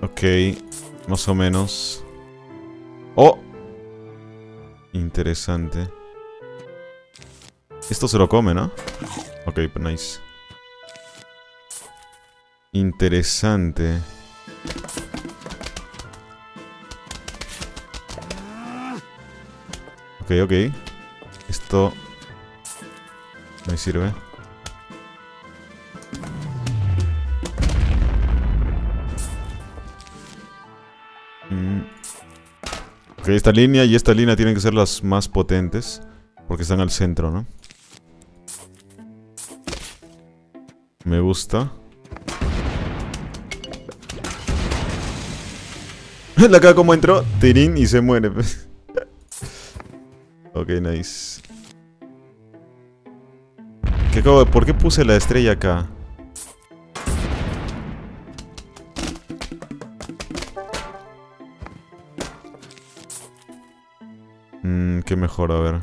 Ok, más o menos. ¡Oh! Interesante. Esto se lo come, ¿no? Ok, nice. Interesante. Ok, ok. Esto... Me sirve. Esta línea y esta línea tienen que ser las más potentes. Porque están al centro, ¿no? Me gusta. La cara como entró, tirín y se muere. ok, nice. ¿Qué acabo ¿Por qué puse la estrella acá? Mejor, a ver.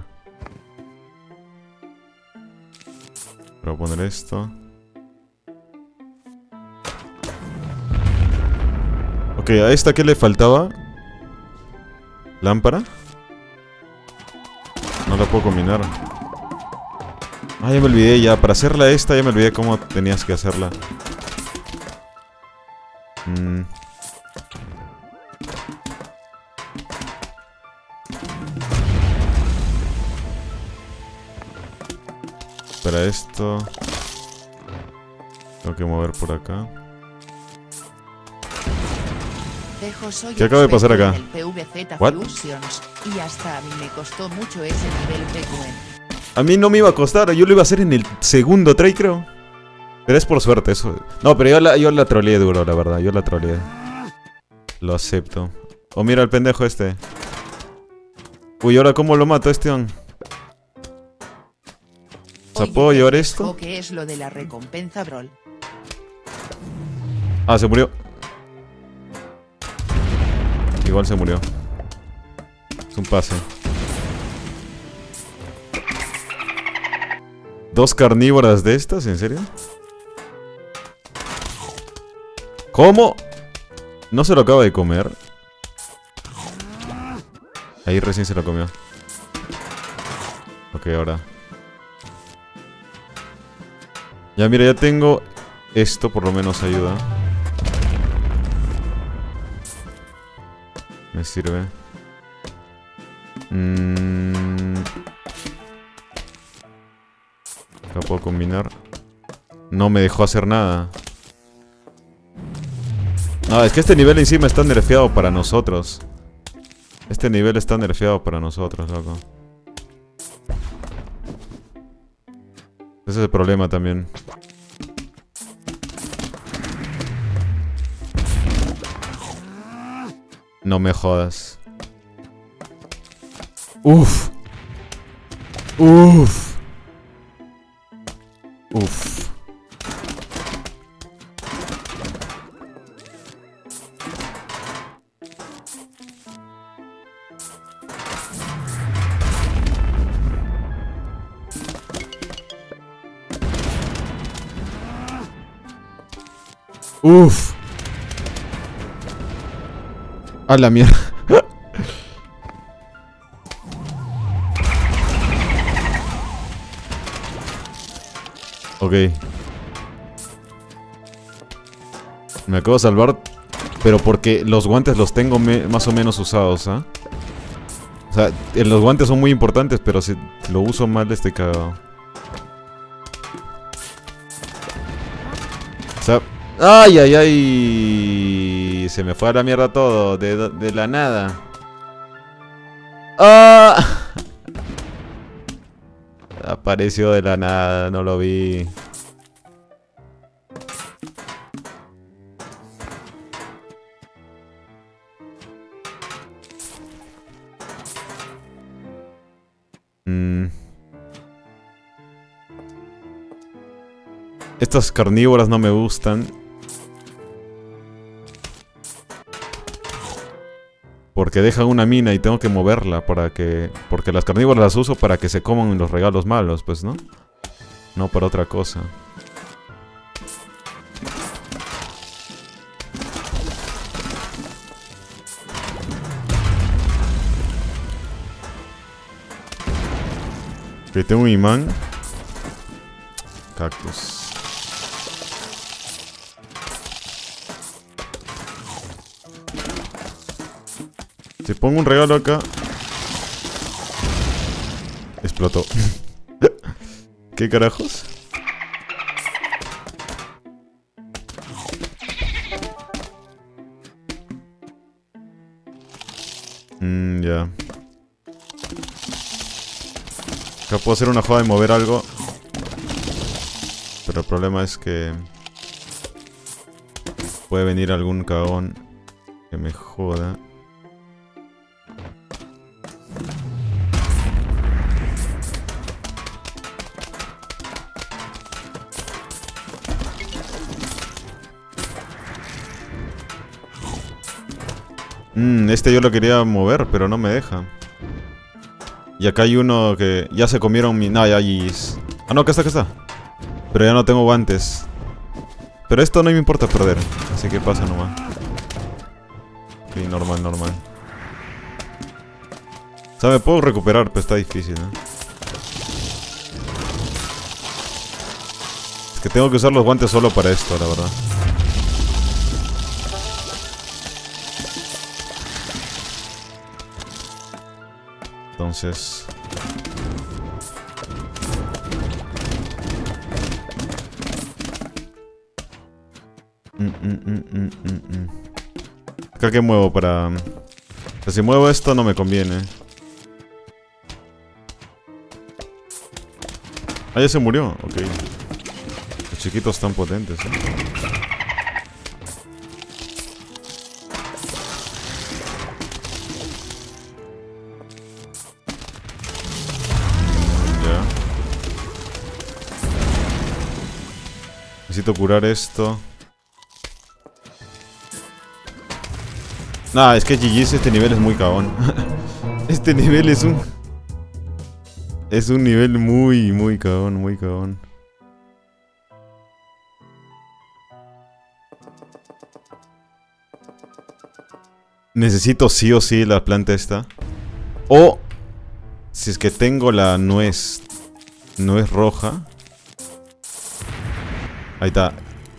Voy a poner esto. Ok, a esta que le faltaba. Lámpara. No la puedo combinar. Ah, ya me olvidé ya. Para hacerla esta ya me olvidé cómo tenías que hacerla. Mm. Para esto... Tengo que mover por acá. ¿Qué acaba de pasar acá? What? Fusions, y hasta a mí me costó mucho ese nivel PQN. A mí no me iba a costar, yo lo iba a hacer en el segundo try, creo. Pero es por suerte eso. No, pero yo la, yo la troleé duro, la verdad. Yo la troleé. Lo acepto. Oh, mira el pendejo este. Uy, ¿ahora cómo lo mato este on? Sea, ¿puedo ¿qué llevar es esto? ¿Qué es lo de la recompensa, Brawl? Ah, se murió. Igual se murió. Es un pase. ¿Dos carnívoras de estas? ¿En serio? ¿Cómo? ¿No se lo acaba de comer? Ahí recién se lo comió. Ok, ahora. Ya, mira, ya tengo esto, por lo menos ayuda. Me sirve. Mm. Acá puedo combinar. No me dejó hacer nada. No, es que este nivel encima está nerfeado para nosotros. Este nivel está nerfeado para nosotros, loco. Ese es el problema también. No me jodas. Uf. Uf. Uf. Uf. A la mierda. ok. Me acabo de salvar, pero porque los guantes los tengo más o menos usados, ¿ah? O sea, eh, los guantes son muy importantes, pero si lo uso mal estoy cagado. Ay, ay, ay. Se me fue a la mierda todo, de, la nada. ¡Ah! Apareció de la nada, no lo vi. Mm. Estas carnívoras no me gustan. porque dejan una mina y tengo que moverla para que... Porque las carnívoras las uso para que se coman los regalos malos, pues, ¿no? No para otra cosa. Que tengo un imán. Cactus. Si pongo un regalo acá... Explotó. ¿Qué carajos? Mmm, ya. Acá puedo hacer una joda de mover algo. Pero el problema es que... Puede venir algún cagón que me joda. Este yo lo quería mover, pero no me deja. Y acá hay uno que ya se comieron mi... No, ya hay... Ah, no, acá está, acá está. Pero ya no tengo guantes. Pero esto no me importa perder. Así que pasa nomás. Ok, normal, normal. O sea, me puedo recuperar, pero está difícil, ¿no? Es que tengo que usar los guantes solo para esto, la verdad. Entonces... Mm, mm, mm, Acá que muevo para... Si muevo esto no me conviene. Ah, ya se murió. Ok. Los chiquitos están potentes. ¿eh? Necesito curar esto. Nah, es que GG este nivel es muy cabón. este nivel es un... Es un nivel muy, muy cabón, muy cabón. Necesito sí o sí la planta esta. O... Si es que tengo la nuez... Nuez roja. Ahí está.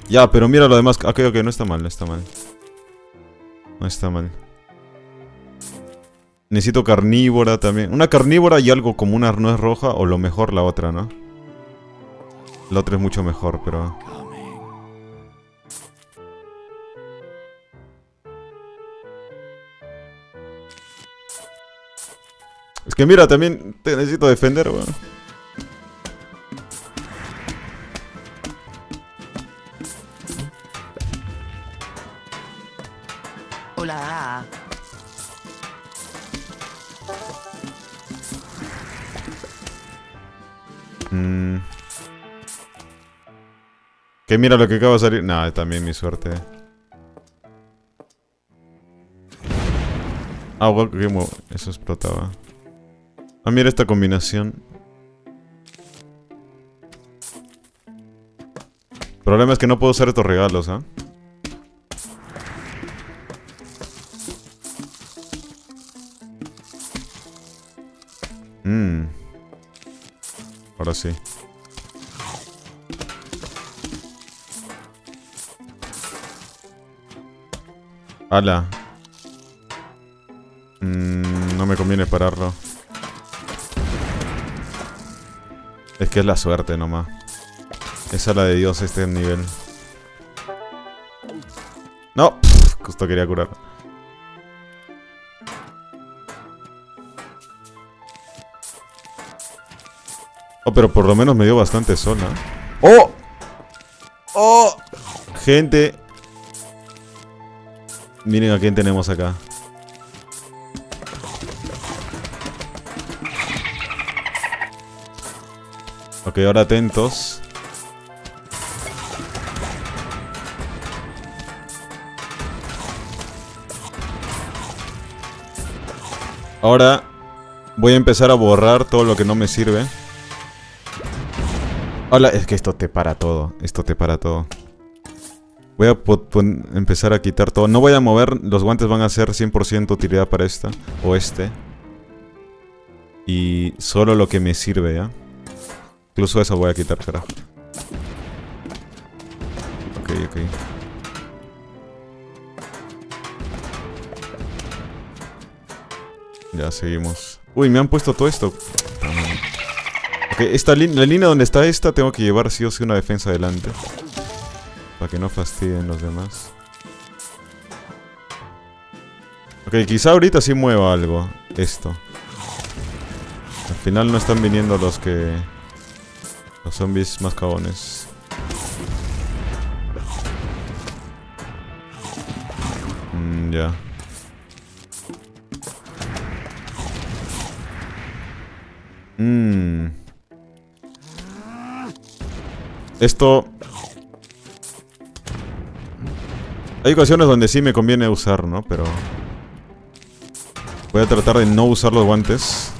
Ya, pero mira lo demás. Ok, ok, no está mal, no está mal. No está mal. Necesito carnívora también. Una carnívora y algo como una nuez roja o lo mejor la otra, ¿no? La otra es mucho mejor, pero... Es que mira, también te necesito defender, weón. Hola. Mm. Que mira lo que acaba de salir. Nah, también mi suerte. Ah, mo- eso explotaba. Ah, mira esta combinación. El problema es que no puedo usar estos regalos, ¿ah? Mmm. Ahora sí. Ala. Mm, no me conviene pararlo. Es que es la suerte nomás. Es la de Dios este nivel. No, justo quería curar. Pero por lo menos me dio bastante zona. ¡Oh! ¡Oh! Gente. Miren a quién tenemos acá. Ok, ahora atentos. Ahora voy a empezar a borrar todo lo que no me sirve. Hola, es que esto te para todo. Esto te para todo. Voy a empezar a quitar todo. No voy a mover. Los guantes van a ser 100% utilidad para esta. O este. Y solo lo que me sirve, ¿ya? Incluso eso voy a quitar, carajo. Ok, ok. Ya seguimos. Uy, me han puesto todo esto. Esta la línea donde está esta tengo que llevar sí o sí una defensa adelante. Para que no fastidien los demás. Ok, quizá ahorita sí mueva algo. Esto. Al final no están viniendo los que... Los zombies más cagones. Mm, ya. Mmm. Esto... Hay ocasiones donde sí me conviene usar, ¿no? Pero... Voy a tratar de no usar los guantes.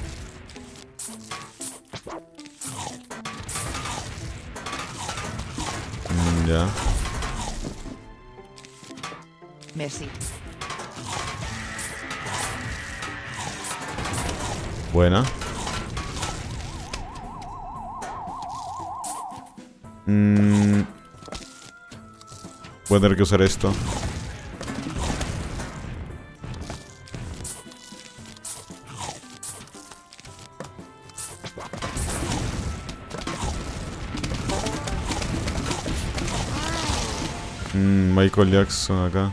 Mm, ya. Messi. Buena. Voy a tener que usar esto. Mm, Michael Jackson acá.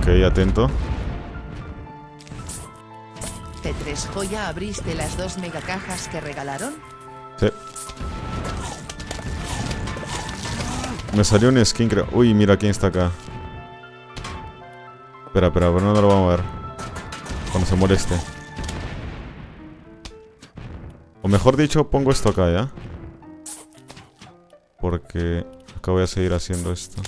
Ok, atento. T3 Joya abriste las dos megacajas que regalaron. Sí. Me salió un skin, creo. Uy, mira quién está acá. Espera, espera, pero no lo vamos a ver. Cuando se moleste. O mejor dicho, pongo esto acá, ¿ya? Porque acá voy a seguir haciendo esto.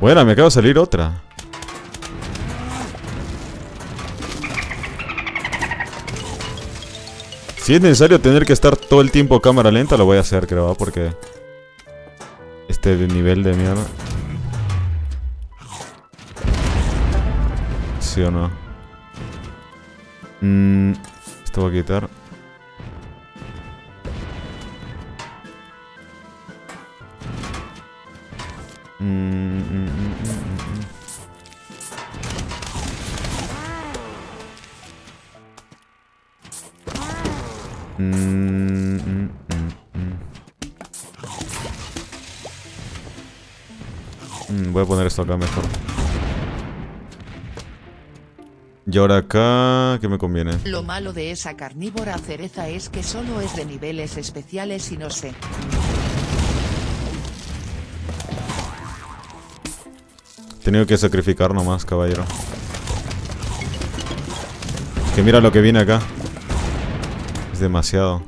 Bueno, me acaba de salir otra. Si es necesario tener que estar todo el tiempo cámara lenta, lo voy a hacer, creo, ¿va? porque... Este nivel de mierda... ¿Sí o no? Mm, esto voy a quitar. Esto acá mejor. Y ahora acá, ¿qué me conviene? Lo malo de esa carnívora cereza es que solo es de niveles especiales y no sé. He tenido que sacrificar nomás, caballero. Que mira lo que viene acá. Es demasiado.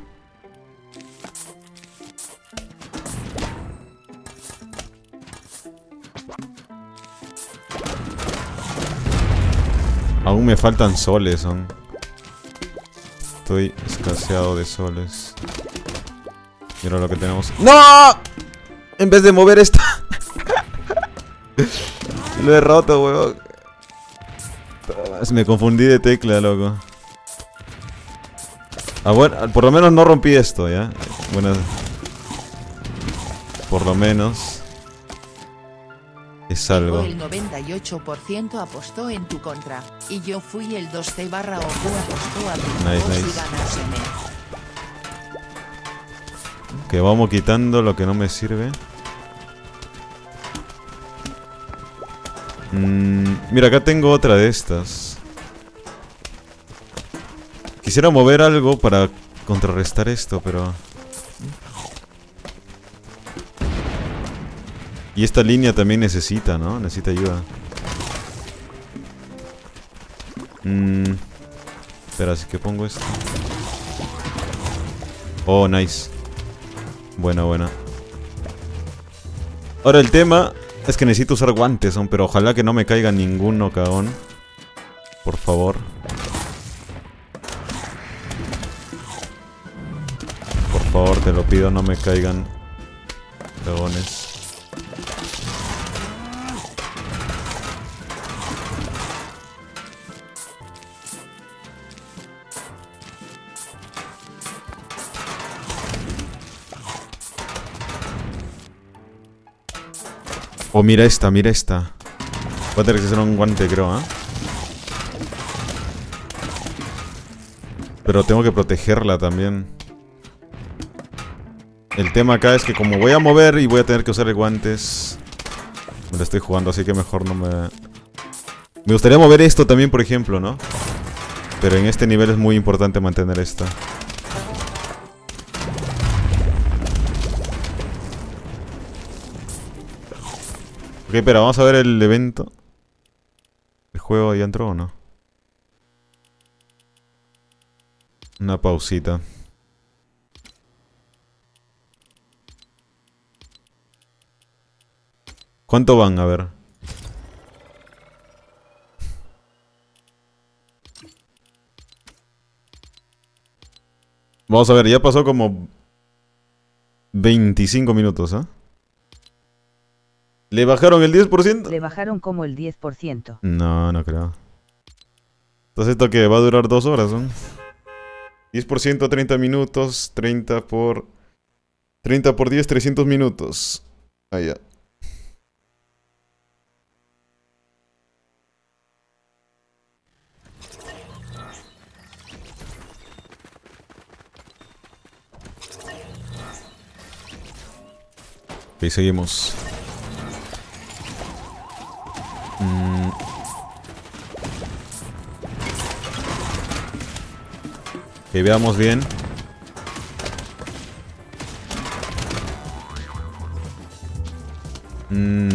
Aún me faltan soles, son. Estoy escaseado de soles. Mira lo que tenemos. ¡No! En vez de mover esta. Lo he roto, weón. Me confundí de tecla, loco. Ah, bueno, por lo menos no rompí esto, ¿ya? Bueno. Por lo menos. Es algo. El 98% apostó en tu contra. Y yo fui el 2C barra Oku apostó a tu Nice, nice. Que vamos quitando lo que no me sirve. Mm, mira, acá tengo otra de estas. Quisiera mover algo para contrarrestar esto, pero... Y esta línea también necesita, ¿no? Necesita ayuda. Mm, espera, así que pongo esto. Oh, nice. Buena, buena. Ahora el tema es que necesito usar guantes, son, pero ojalá que no me caiga ninguno, cagón. Por favor. Te lo pido, no me caigan dragones. Oh, mira esta, mira esta. Voy a tener que hacer un guante, creo, ¿ah? Pero tengo que protegerla también. El tema acá es que como voy a mover y voy a tener que usar guantes... Me la estoy jugando, así que mejor no me... Me gustaría mover esto también, por ejemplo, ¿no? Pero en este nivel es muy importante mantener esta. Ok, pero vamos a ver el evento. ¿El juego ya entró o no? Una pausita. ¿Cuánto van? A ver. Vamos a ver, ya pasó como 25 minutos, ¿ah? ¿Le bajaron el 10%? Le bajaron como el 10%. No, no creo. Entonces esto que va a durar dos horas, ¿no? 10% 30 minutos, 30 por... 30 por 10, 300 minutos. Ah, ya. Ok, seguimos. Que veamos bien. Mm.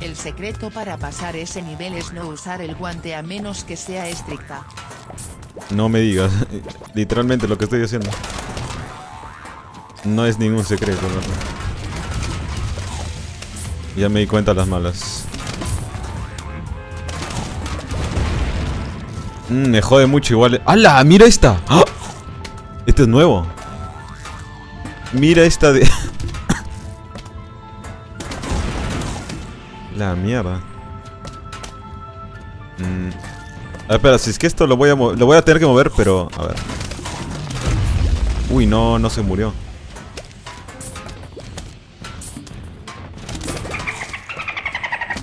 El secreto para pasar ese nivel es no usar el guante a menos que sea estricta. No me digas. Literalmente lo que estoy haciendo. No es ningún secreto. Ya me di cuenta las malas. Mm, me jode mucho igual. ¡Hala! ¡Mira esta! ¡Ah! Este es nuevo. Mira esta de... La mierda. Mm. A ver, espera, si es que esto lo voy a lo voy a tener que mover, pero... A ver. Uy, no, no se murió.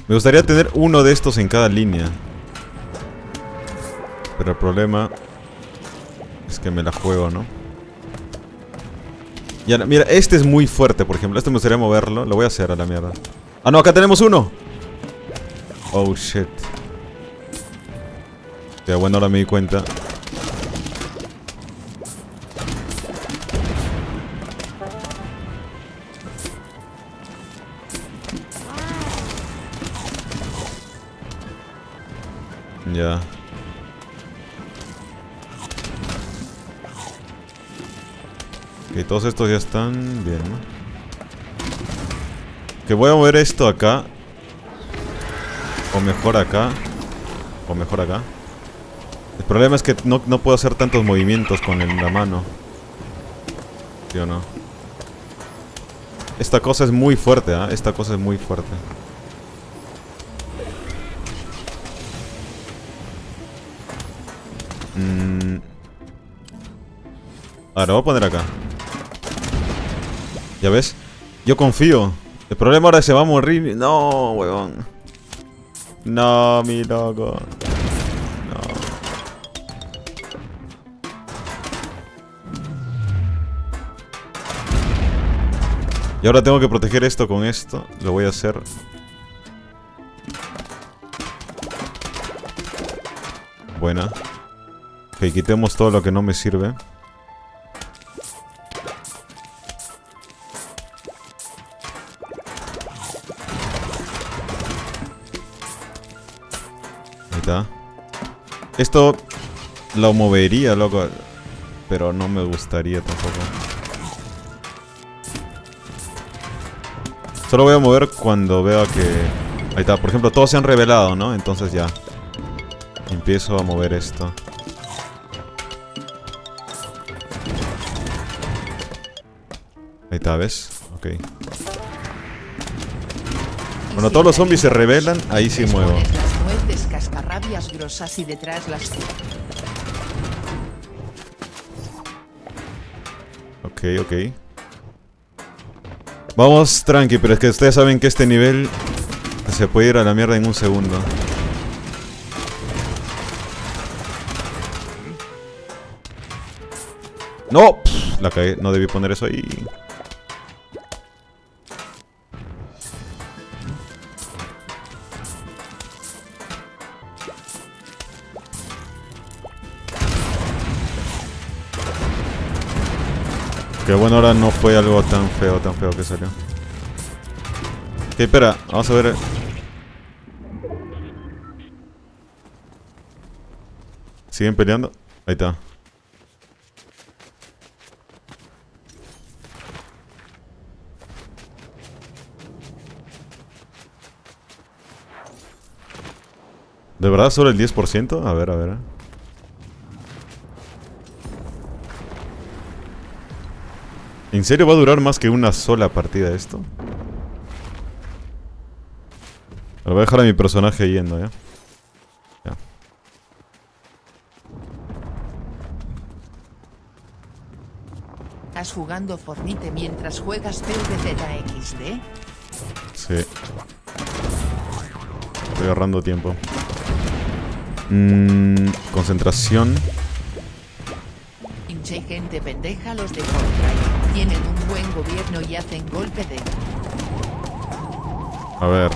Me gustaría tener uno de estos en cada línea. El problema es que me la juego, ¿no? Ya, mira, este es muy fuerte, por ejemplo. Este me gustaría moverlo. Lo voy a hacer a la mierda. ¡Ah, no! ¡Acá tenemos uno! Oh, shit. Ya, bueno, ahora me di cuenta. Ya. Ok, todos estos ya están bien. Que voy a mover esto acá. O mejor acá. O mejor acá. El problema es que no, no puedo hacer tantos movimientos con la mano. ¿Sí o no? Esta cosa es muy fuerte, ¿ah? Esta cosa es muy fuerte. Mm. Ahora, voy a poner acá. ¿Ya ves? Yo confío. El problema ahora es que se va a morir. No, huevón. No, mi loco. No. Y ahora tengo que proteger esto con esto. Lo voy a hacer. Buena. Ok, quitemos todo lo que no me sirve. Esto lo movería, loco. Pero no me gustaría tampoco. Solo voy a mover cuando vea que... Ahí está, por ejemplo, todos se han revelado, ¿no? Entonces ya. Empiezo a mover esto. Ahí está, ¿ves? Ok. Cuando todos los zombies se revelan, ahí sí muevo. Grosas y detrás las Ok, ok. Vamos tranqui, pero es que ustedes saben que este nivel se puede ir a la mierda en un segundo. ¡No! La cagué. No debí poner eso ahí. Que bueno, ahora no fue algo tan feo, tan feo que salió. Ok, espera, vamos a ver. ¿Siguen peleando? Ahí está. ¿De verdad solo el 10%? A ver, a ver. ¿En serio va a durar más que una sola partida esto? Lo voy a dejar a mi personaje yendo, ¿ya? Ya. Estás jugando Fornite mientras juegas PvZXD. Sí. Estoy agarrando tiempo. Mm, concentración. Pinche gente pendeja los de Fortnite. Tienen un buen gobierno y hacen golpe de... A ver.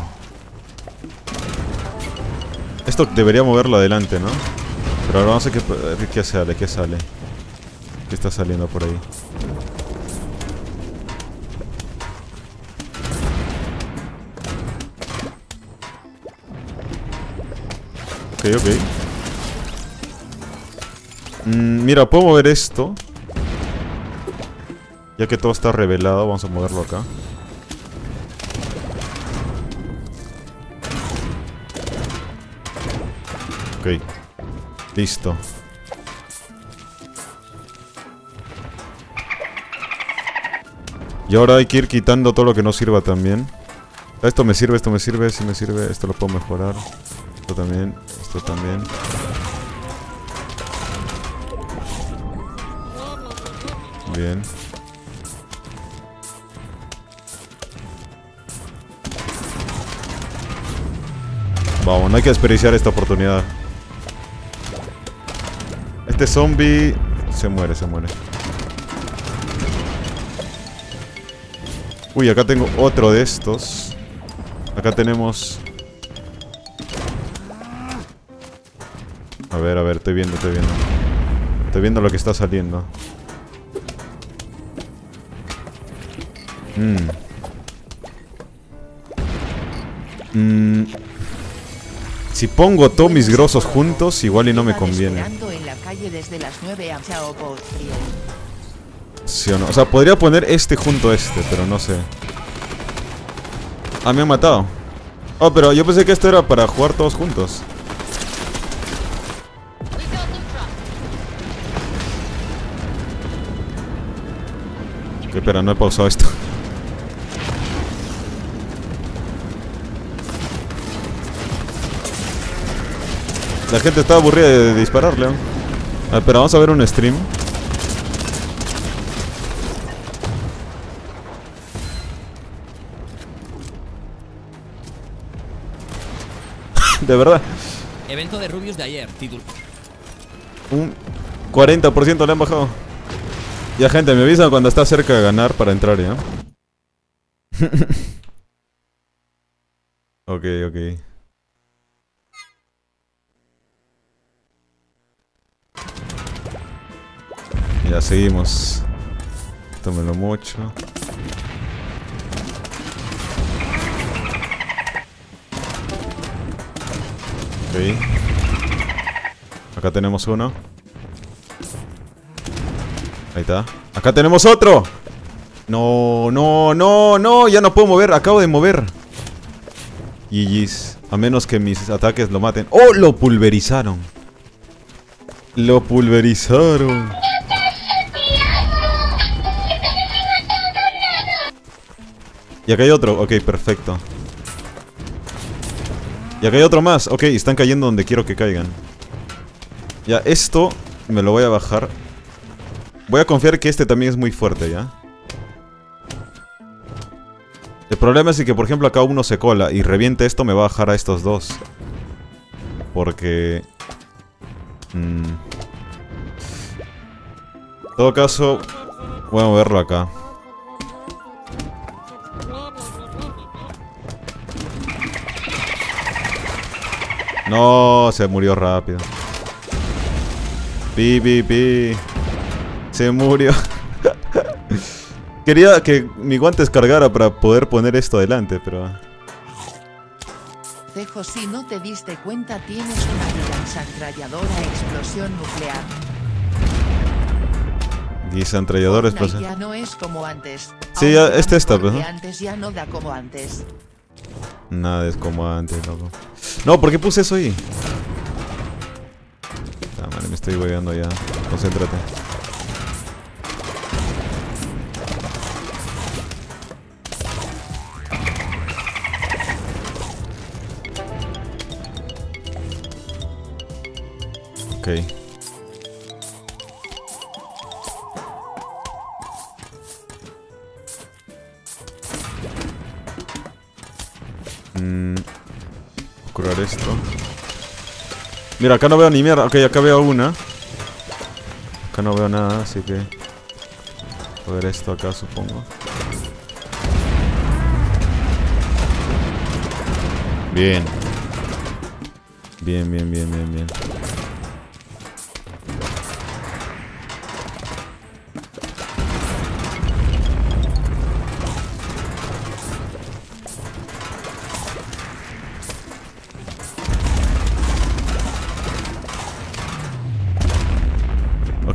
Esto debería moverlo adelante, ¿no? Pero ahora vamos a ver qué, qué sale, qué sale. ¿Qué está saliendo por ahí? Ok, ok. Mm, mira, puedo mover esto. Ya que todo está revelado, vamos a moverlo acá. Ok. Listo. Y ahora hay que ir quitando todo lo que no sirva también. Esto me sirve, esto me sirve, si me sirve, esto lo puedo mejorar. Esto también, esto también. Bien. Vamos, no hay que desperdiciar esta oportunidad. Este zombie se muere, se muere. Uy, acá tengo otro de estos. Acá tenemos... A ver, a ver, estoy viendo, estoy viendo. Estoy viendo lo que está saliendo. Mmm. Mmm. Si pongo todos mis grosos juntos, igual y no me conviene. desfilando en la calle desde las 9 a Chao Potri. ¿Sí o no? O sea, podría poner este junto a este, pero no sé. Ah, me han matado. Oh, pero yo pensé que esto era para jugar todos juntos. Ok, espera, no he pausado esto. La gente está aburrida de dispararle. ¿no? Ah, pero vamos a ver un stream. de verdad. Evento de Rubius de ayer, título. Un 40% le han bajado. Ya, gente, me avisan cuando está cerca de ganar para entrar, ¿ya? ok, ok. Ya seguimos. Tómelo mucho. Ok. Acá tenemos uno. Ahí está. Acá tenemos otro. No, no, no, no. Ya no puedo mover. Acabo de mover. GG's. A menos que mis ataques lo maten. ¡Oh! Lo pulverizaron. Lo pulverizaron. Y acá hay otro. Ok, perfecto. Y acá hay otro más. Ok, están cayendo donde quiero que caigan. Ya, esto me lo voy a bajar. Voy a confiar que este también es muy fuerte, ¿ya? El problema es que, por ejemplo, acá uno se cola y reviente esto, me va a bajar a estos dos. Porque... mm, en todo caso, voy a moverlo acá. No, se murió rápido. Pi, pi, pi. Se murió. Quería que mi guante descargara para poder poner esto adelante, pero... Cejo, si no te diste cuenta, tienes una ensantralladora explosión nuclear. Guisantralladores, pues... Fortnite ya no es como antes. Sí, ya- Ahora es esta, ¿no? antes ya no da como antes. Nada es como antes, loco. No, ¿por qué puse eso ahí? Ah, madre, me estoy hueveando ya. Concéntrate. Ok. Mira, acá no veo ni mierda. Ok, acá veo una. Acá no veo nada, así que... A esto acá, supongo. Bien. Bien, bien, bien, bien, bien.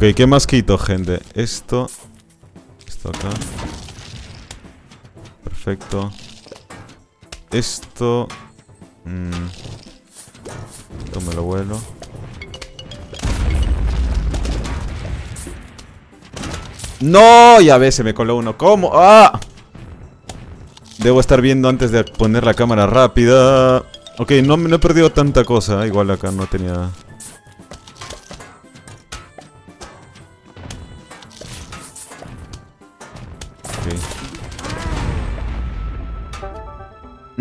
Ok, ¿qué más quito, gente? Esto. Esto acá. Perfecto. Esto. mm, esto me lo vuelo. ¡No! Ya ves, se me coló uno. ¿Cómo? ¡Ah! Debo estar viendo antes de poner la cámara rápida. Ok, no, no he perdido tanta cosa. Igual acá no tenía...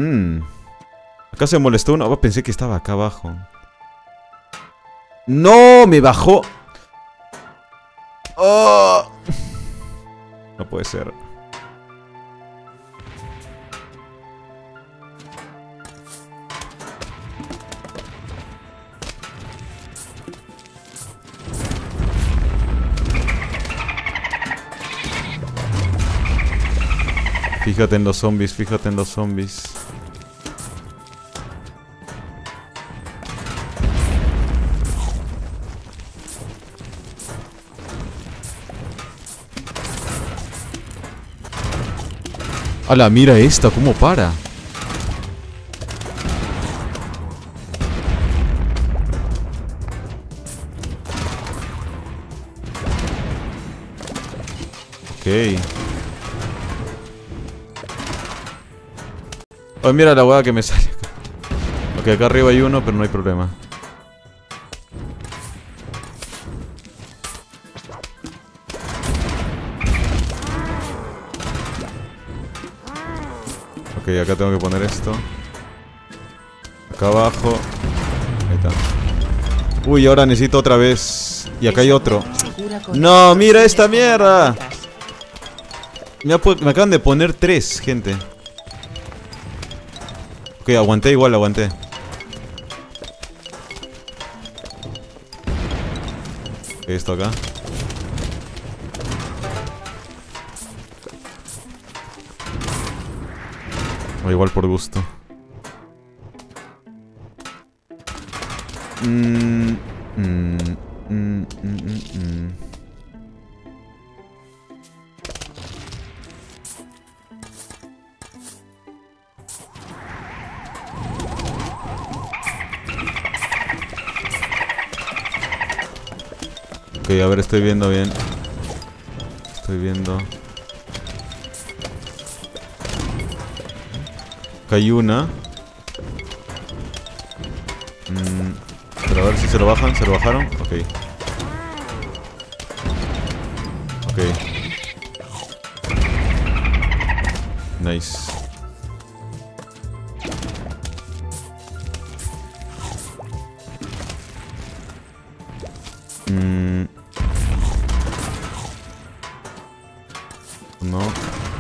Mmm. Acá se molestó uno. Oh, pensé que estaba acá abajo. ¡No! ¡Me bajó! ¡Oh! No puede ser. Fíjate en los zombies, fíjate en los zombies. Ala, mira esta, cómo para. Ok. Oh, mira la hueá que me sale. Ok, acá arriba hay uno, pero no hay problema. Ok, acá tengo que poner esto. Acá abajo. Ahí está. Uy, ahora necesito otra vez. Y acá hay otro. No, mira esta mierda. Me, acaban de poner tres, gente. Ok, aguanté igual, aguanté. Esto acá. O igual por gusto. Mm, mm, mm, mm. Ok, a ver, estoy viendo bien. Estoy viendo. Acá hay una. Mm, pero a ver si se lo bajan. ¿Se lo bajaron? Ok. Ok. Nice. Mm. No.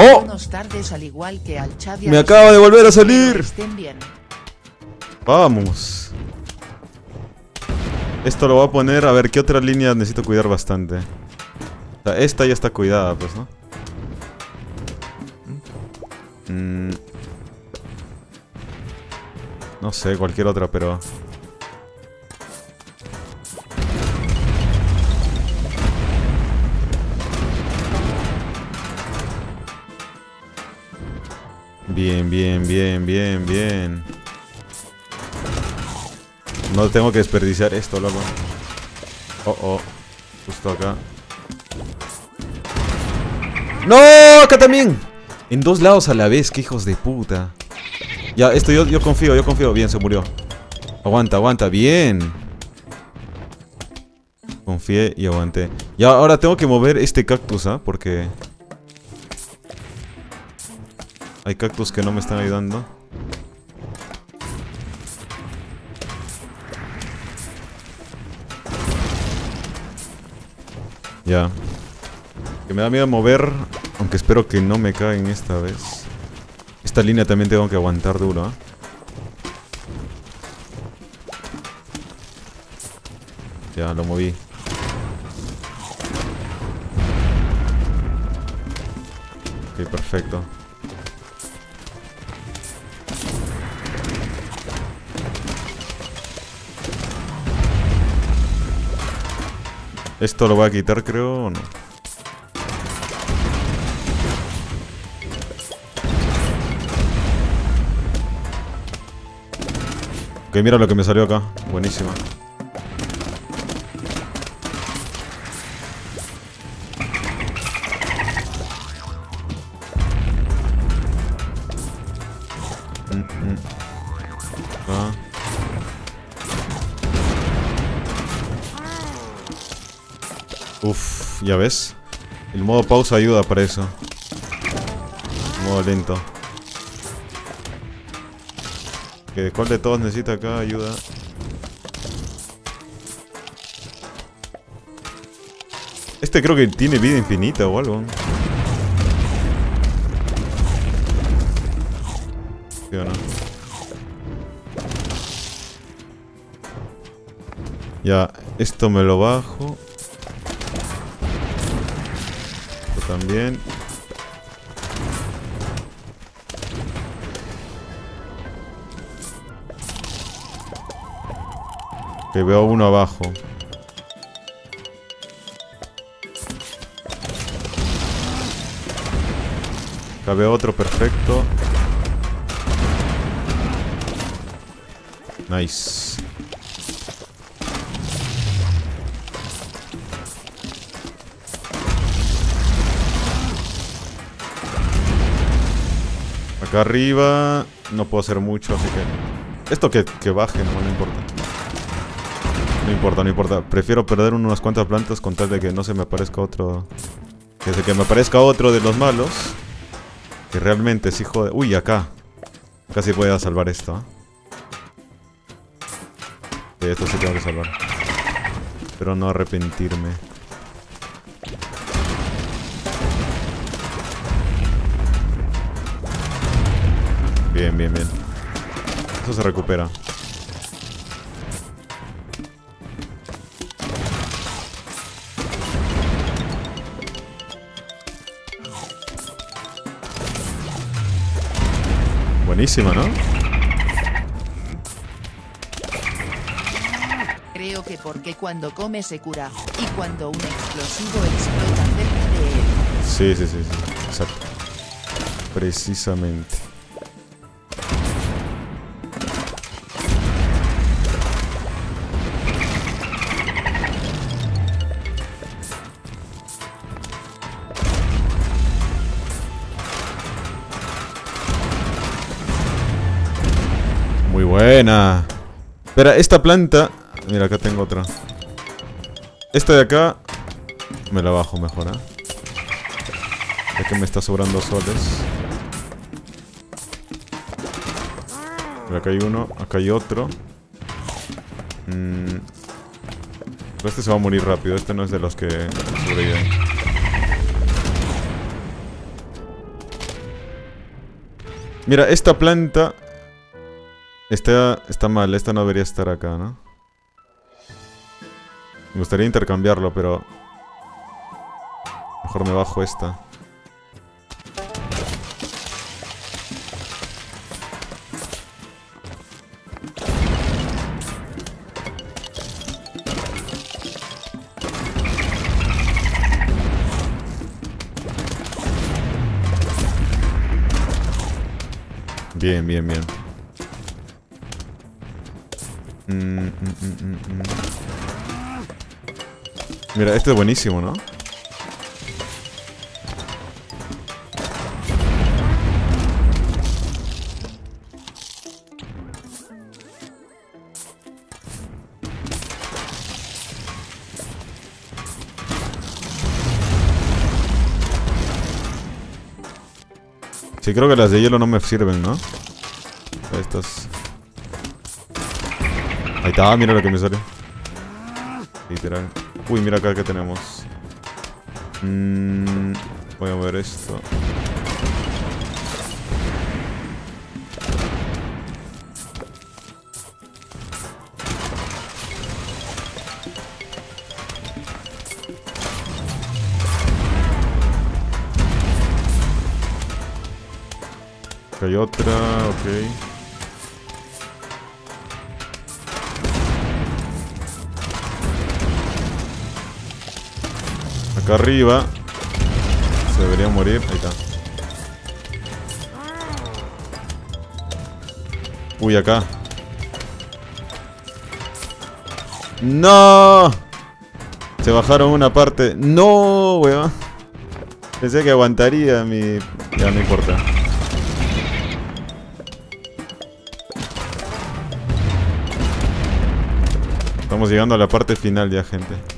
¡Oh! tardes al igual que al Me acaba de volver a salir. Estén bien. Vamos. Esto lo voy a poner, a ver, ¿qué otra línea necesito cuidar bastante? O sea, esta ya está cuidada, pues, ¿no? Mm. No sé, cualquier otra, pero... Bien, bien, bien, bien. No tengo que desperdiciar esto, loco. Oh, oh. Justo acá. ¡No! ¡Acá también! En dos lados a la vez, qué hijos de puta. Ya, esto yo, yo confío, yo confío. Bien, se murió. Aguanta, aguanta, bien. Confié y aguanté. Ya, ahora tengo que mover este cactus, ¿ah? Porque... Hay cactus que no me están ayudando. Ya. Que me da miedo mover, aunque espero que no me caigan esta vez. Esta línea también tengo que aguantar duro, ¿ah? Ya, lo moví. Ok, perfecto. Esto lo voy a quitar, creo, o no. Ok, mira lo que me salió acá. Buenísima. Ya ves. El modo pausa ayuda para eso. modo lento. Que cuál de todos necesita acá ayuda. Este creo que tiene vida infinita o algo. Ya, esto me lo bajo. También. Que veo uno abajo. Acá veo otro perfecto. Nice. Acá arriba no puedo hacer mucho, así que... Esto que, que baje, no, no importa. No importa, no importa. Prefiero perder unas cuantas plantas con tal de que no se me aparezca otro... Que de que me aparezca otro de los malos. Que realmente sí jode... Uy, acá. Casi voy a salvar esto. Sí, esto sí tengo que salvar. Pero no arrepentirme. Bien, bien, bien. Eso se recupera. Buenísima, ¿no? Creo que porque cuando come se cura, y cuando un explosivo explota cerca de él. Sí, sí, sí, sí. Exacto. Precisamente. Buena. Espera, esta planta... Mira, acá tengo otra. Esta de acá... Me la bajo mejor, ¿eh? Ya que me está sobrando soles. Mira, acá hay uno, acá hay otro. Mm. Pero este se va a morir rápido, este no es de los que sobreviven. Mira, esta planta Está, está mal, esta no debería estar acá, ¿no? Me gustaría intercambiarlo, pero... Mejor me bajo esta. Bien, bien, bien. Mira, este es buenísimo, ¿no? Sí, creo que las de hielo no me sirven, ¿no? Estas. Ahí está, mira lo que me sale. Literal. Uy, mira acá que tenemos. Mm, voy a ver esto. Hay otra, ok. Acá arriba. Se debería morir. Ahí está. Uy, acá. ¡No! Se bajaron una parte. ¡No, weón! Pensé que aguantaría mi... Ya no importa. Estamos llegando a la parte final ya, gente.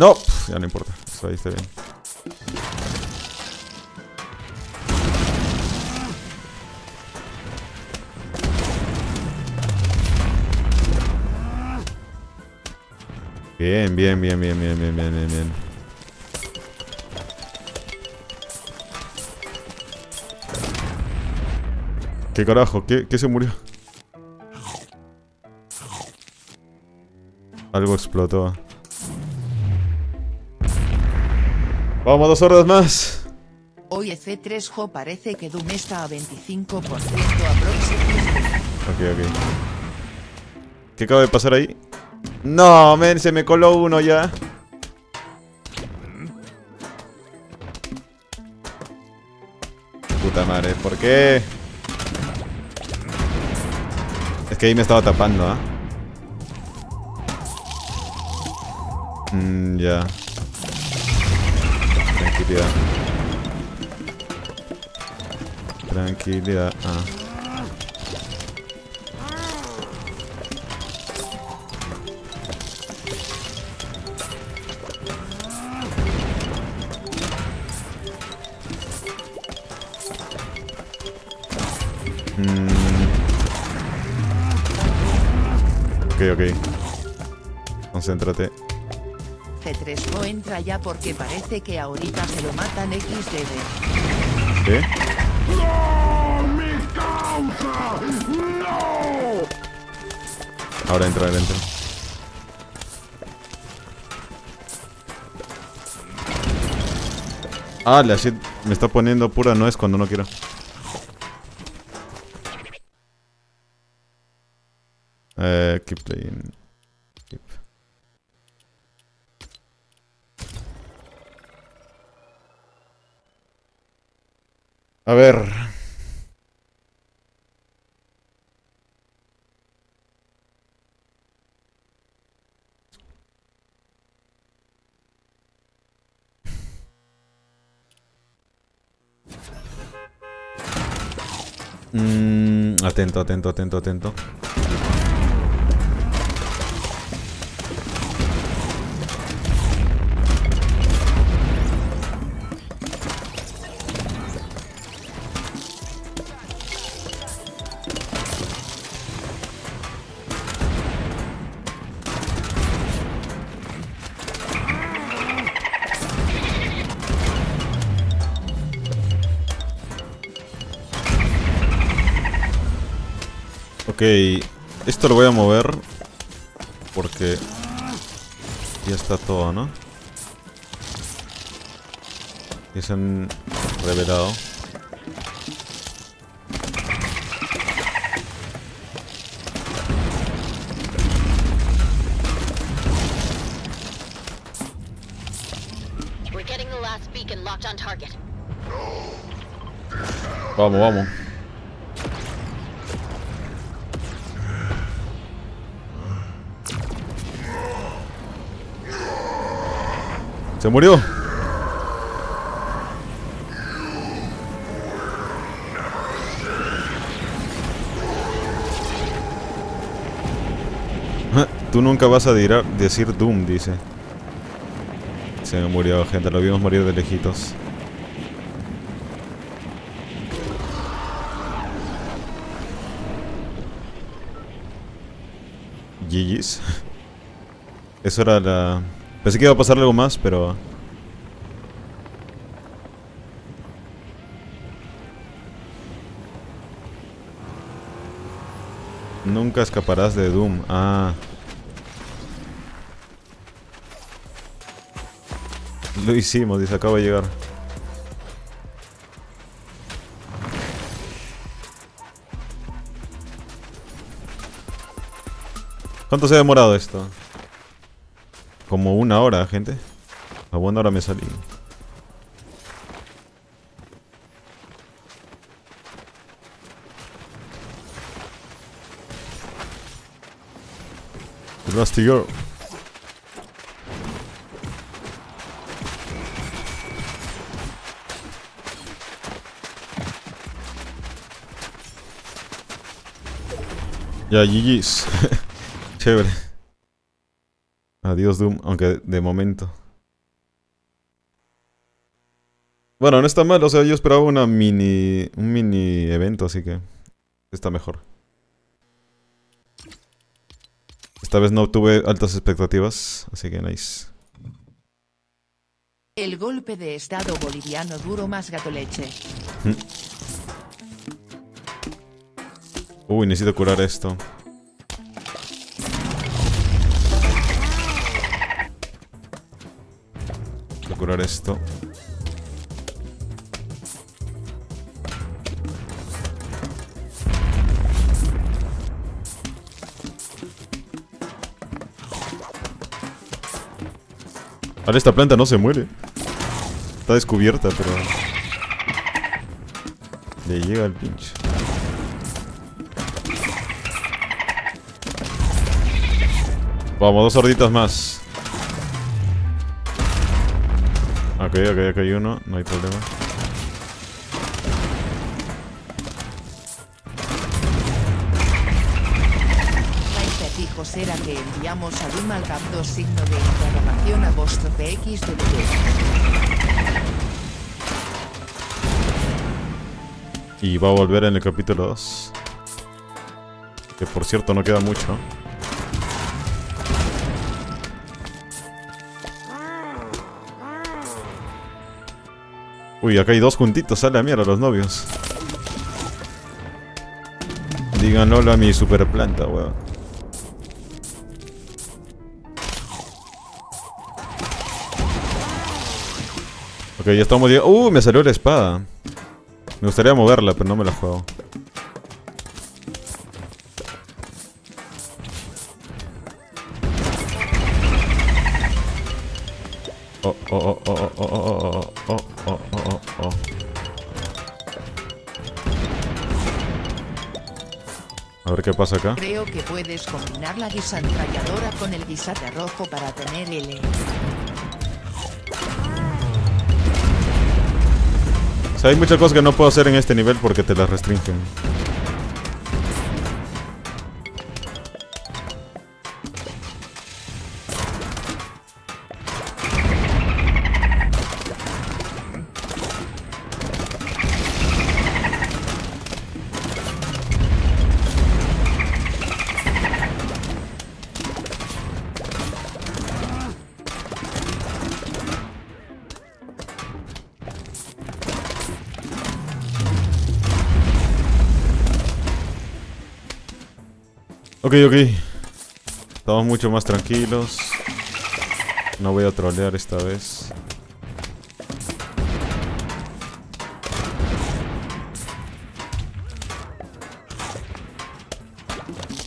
No, ya no importa. Eso ahí está bien. Bien, bien, bien, bien, bien, bien, bien, bien, bien. ¿Qué carajo? ¿Qué, qué se murió? Algo explotó. Vamos, dos horas más. Hoy C3Jo parece que Doom está a 25% aproximadamente. Ok, ok. ¿Qué acaba de pasar ahí? No, men, se me coló uno ya. Puta madre, ¿por qué? Es que ahí me estaba tapando, ¿ah? Mmm, ya. Tranquilidad. Tranquilidad. Ah. Mm. Ok, ok. Concéntrate. C3Jo entra ya porque parece que ahorita se lo matan XDD. ¿Qué? Ahora entra, entra. Ah, la shit. Me está poniendo pura nuez cuando no quiero. Eh, keep playing. Keep. A ver. Mm, atento, atento, atento, atento. Ok, esto lo voy a mover porque ya está todo, ¿no? Ya se han revelado. We're getting Se murió. Ja, Tú nunca vas a decir Doom, dice. Se me murió, gente. Lo vimos morir de lejitos. GG's. Eso era la... Pensé que iba a pasar algo más, pero... Nunca escaparás de Doom. Ah. Lo hicimos, dice, acabo de llegar. ¿Cuánto se ha demorado esto? Como una hora, gente. A buena hora me salí. Rusty Girl. Ya, GG's. Chévere. Adiós Doom, aunque de momento. Bueno, no está mal, o sea, yo esperaba una mini. un mini evento, así que. Está mejor. Esta vez no tuve altas expectativas, así que nice. El golpe de estado boliviano duro más gato leche. Uy, necesito curar esto. Esto. Ahora esta planta no se muere. Está descubierta, pero... Le llega el pinche. Vamos, dos sorditas más. Ok, ok, ok, hay uno, no hay problema. Será que enviamos a Doom al cap 2 signo de interrogación apóstrofe X de Y va a volver en el capítulo 2. Que por cierto no queda mucho. Uy, acá hay dos juntitos, a mierda los novios. Digan a mi super planta, weón. Ok, ya estamos. Uh, me salió la espada. Me gustaría moverla, pero no me la juego. Ver qué pasa acá. Creo que puedes combinar la guisantralladora con el guisante rojo para tener L. O sea, hay muchas cosas que no puedo hacer en este nivel porque te las restringen. Ok, ok. Estamos mucho más tranquilos. No voy a trolear esta vez.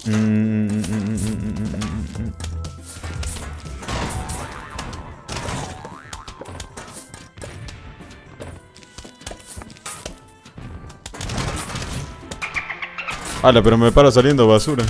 Mm, mm, mm. Ala, pero me para saliendo basura.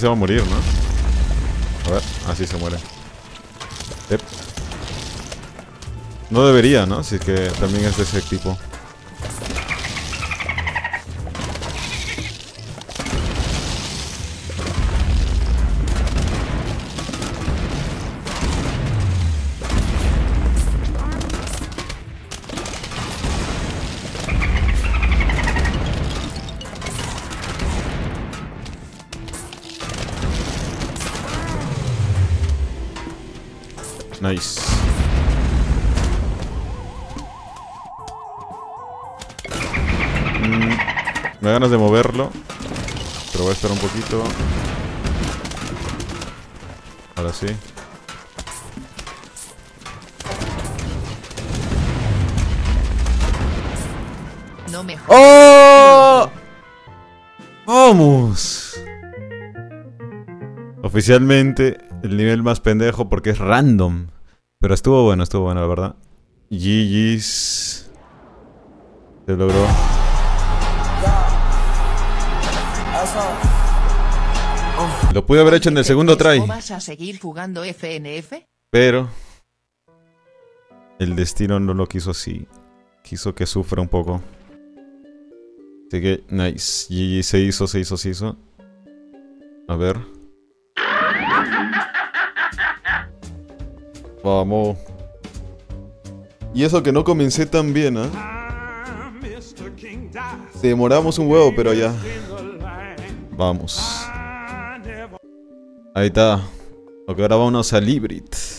Se va a morir, ¿no? A ver, así se muere. No debería, ¿no? Si es que también es de ese tipo. Nice. Mm, me da ganas de moverlo. Pero voy a esperar un poquito. Ahora sí. No me jodas. ¡Oh! ¡Vamos! Oficialmente el nivel más pendejo porque es random. Pero estuvo bueno, estuvo bueno, la verdad. GG's. Se logró. Lo pude haber hecho en el segundo try. ¿O vas a seguir jugando FNF? Pero el destino no lo quiso así. Quiso que sufra un poco. Así que, nice. GG se hizo, se hizo, se hizo. A ver. Vamos. Y eso que no comencé tan bien, ¿ah? Demoramos un huevo, pero ya. Vamos. Ahí está. Ok, ahora vámonos a Librit.